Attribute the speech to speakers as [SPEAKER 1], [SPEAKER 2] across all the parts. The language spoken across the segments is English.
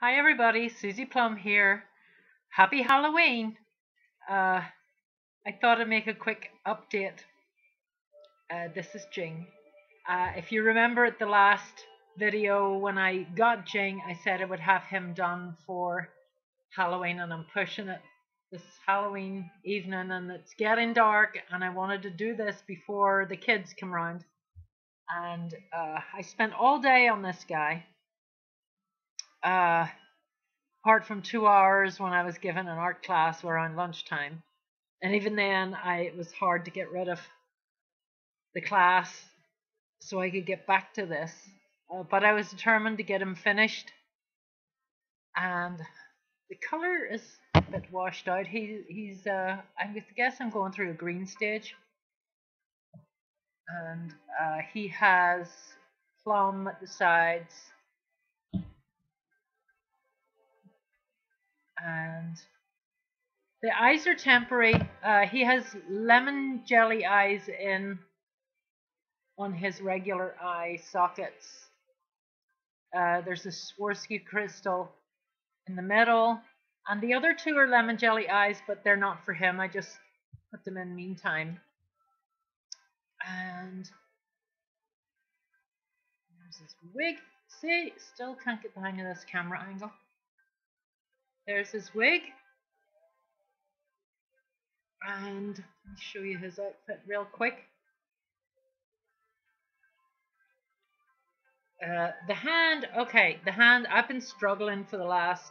[SPEAKER 1] Hi everybody, Suzie Plum here. Happy Halloween! Uh, I thought I'd make a quick update. Uh, this is Jing. Uh, if you remember at the last video when I got Jing, I said I would have him done for Halloween and I'm pushing it this Halloween evening and it's getting dark and I wanted to do this before the kids come round. And uh, I spent all day on this guy uh, apart from two hours when I was given an art class around lunchtime. And even then, I, it was hard to get rid of the class so I could get back to this. Uh, but I was determined to get him finished. And the color is a bit washed out. He, he's, uh, I guess I'm going through a green stage. And uh, he has plum at the sides and the eyes are temporary. Uh, he has lemon jelly eyes in on his regular eye sockets. Uh, there's a Swarovski crystal in the middle, and the other two are lemon jelly eyes, but they're not for him. I just put them in meantime. And there's his wig. See, still can't get the hang of this camera angle. There's his wig. And let me show you his outfit real quick. Uh, the hand, okay, the hand, I've been struggling for the last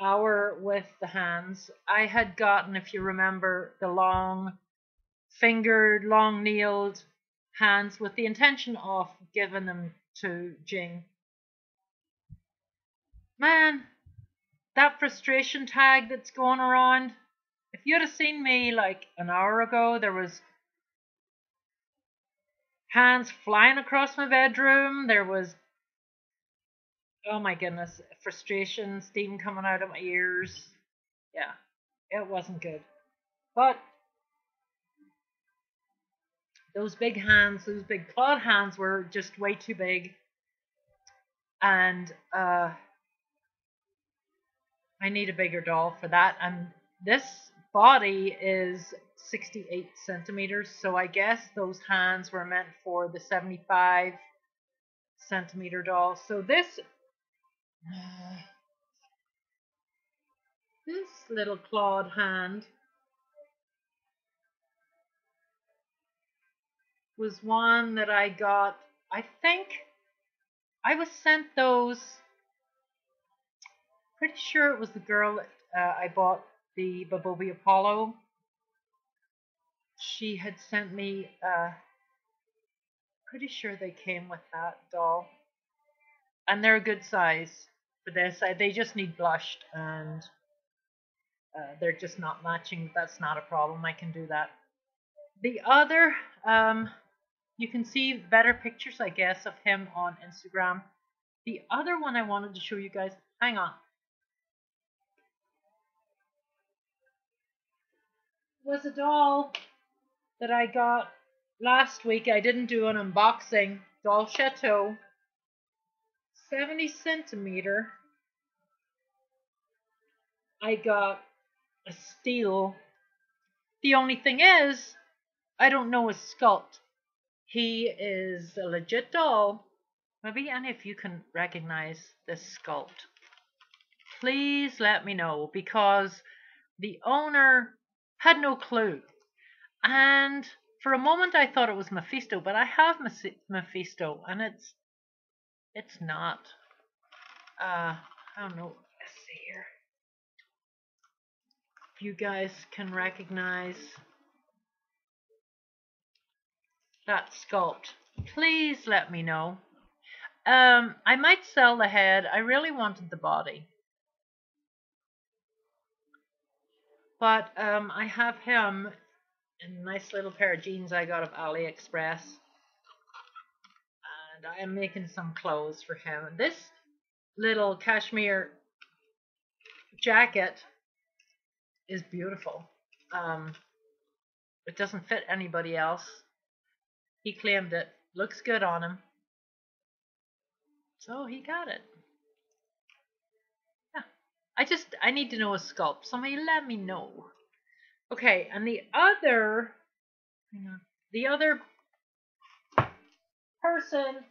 [SPEAKER 1] hour with the hands. I had gotten, if you remember, the long fingered, long nailed hands with the intention of giving them to Jing. Man, that frustration tag that's going around. If you'd have seen me like an hour ago, there was hands flying across my bedroom. There was, oh my goodness, frustration, steam coming out of my ears. Yeah, it wasn't good. But those big hands, those big clawed hands were just way too big. And, uh, I need a bigger doll for that. And this body is 68 centimeters, so I guess those hands were meant for the 75 centimeter doll. So this uh, this little clawed hand was one that I got. I think I was sent those pretty sure it was the girl uh, I bought the Bobobie Apollo. She had sent me, uh, pretty sure they came with that doll. And they're a good size for this. I, they just need blushed and uh, they're just not matching. That's not a problem. I can do that. The other, um, you can see better pictures, I guess, of him on Instagram. The other one I wanted to show you guys, hang on. Was a doll that I got last week. I didn't do an unboxing. Doll Chateau. 70 centimeter. I got a steel. The only thing is, I don't know his sculpt. He is a legit doll. Maybe any of you can recognize this sculpt. Please let me know because the owner had no clue. And for a moment I thought it was Mephisto, but I have Mephisto and it's it's not. Uh, I don't know. Let's see here. If you guys can recognize that sculpt, please let me know. Um, I might sell the head. I really wanted the body. But um, I have him in a nice little pair of jeans I got of AliExpress. And I am making some clothes for him. This little cashmere jacket is beautiful. Um, it doesn't fit anybody else. He claimed it. Looks good on him. So he got it. I just I need to know a sculpt. Somebody let me know. Okay, and the other the other person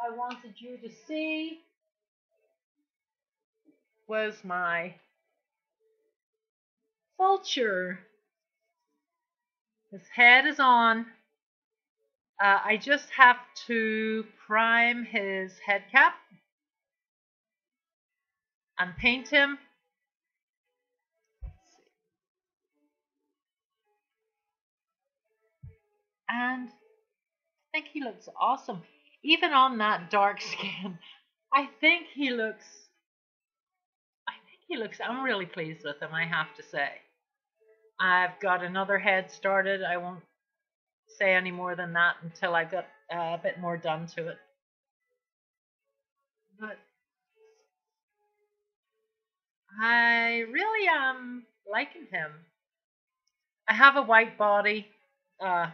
[SPEAKER 1] I wanted you to see was my vulture. His head is on. Uh, I just have to prime his head cap and paint him. And I think he looks awesome. Even on that dark skin, I think he looks I think he looks I'm really pleased with him, I have to say. I've got another head started. I won't say any more than that until I've got uh, a bit more done to it. But I really am liking him. I have a white body uh,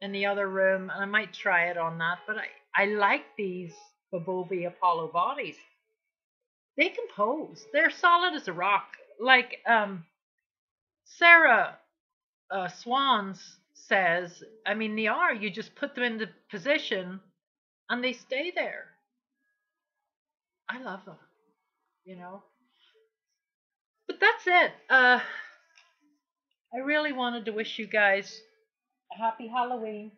[SPEAKER 1] in the other room, and I might try it on that. But I, I like these Bobobie Apollo bodies. They can pose. They're solid as a rock. Like um, Sarah uh, Swans says, I mean, they are. You just put them into position and they stay there. I love them, you know. That's it. Uh, I really wanted to wish you guys a happy Halloween.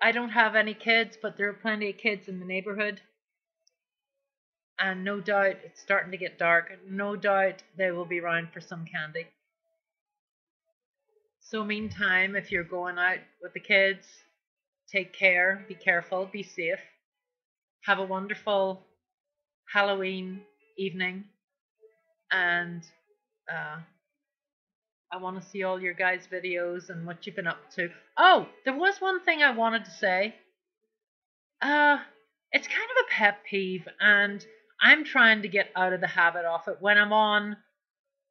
[SPEAKER 1] I don't have any kids, but there are plenty of kids in the neighborhood. And no doubt it's starting to get dark. No doubt they will be around for some candy. So, meantime, if you're going out with the kids, take care, be careful, be safe. Have a wonderful Halloween evening. And uh, I want to see all your guys' videos and what you've been up to. Oh, there was one thing I wanted to say. Uh, it's kind of a pet peeve, and I'm trying to get out of the habit of it when I'm on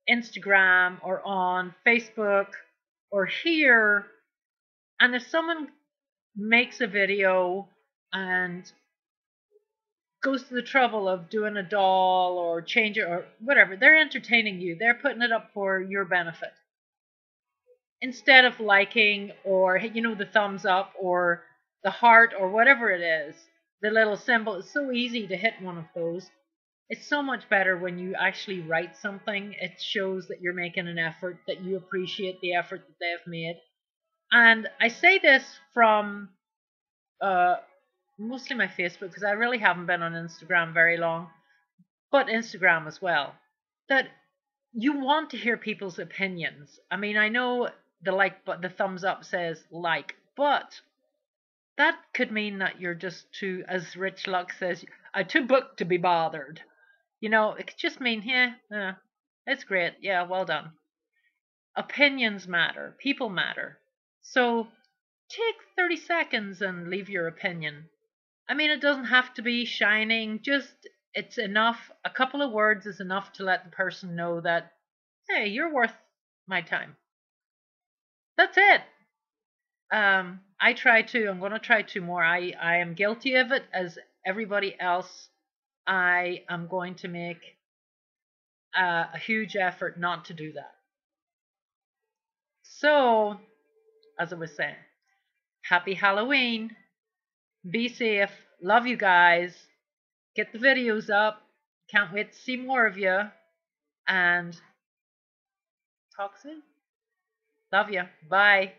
[SPEAKER 1] Instagram or on Facebook or here, and if someone makes a video and goes to the trouble of doing a doll or change it or whatever, they're entertaining you. They're putting it up for your benefit. Instead of liking or, you know, the thumbs up or the heart or whatever it is, the little symbol, it's so easy to hit one of those. It's so much better when you actually write something. It shows that you're making an effort, that you appreciate the effort that they've made. And I say this from uh, mostly my Facebook because I really haven't been on Instagram very long, but Instagram as well. That you want to hear people's opinions. I mean, I know the like, but the thumbs up says like, but that could mean that you're just too, as Rich Luck says, I'm too booked to be bothered. You know, it could just mean, yeah, yeah, it's great. Yeah, well done. Opinions matter. People matter. So take 30 seconds and leave your opinion. I mean, it doesn't have to be shining. Just, it's enough. A couple of words is enough to let the person know that, hey, you're worth my time. That's it. Um, I try to. I'm going to try to more. I, I am guilty of it as everybody else I am going to make a, a huge effort not to do that. So, as I was saying, happy Halloween. Be safe. Love you guys. Get the videos up. Can't wait to see more of you. And talk soon. Love you. Bye.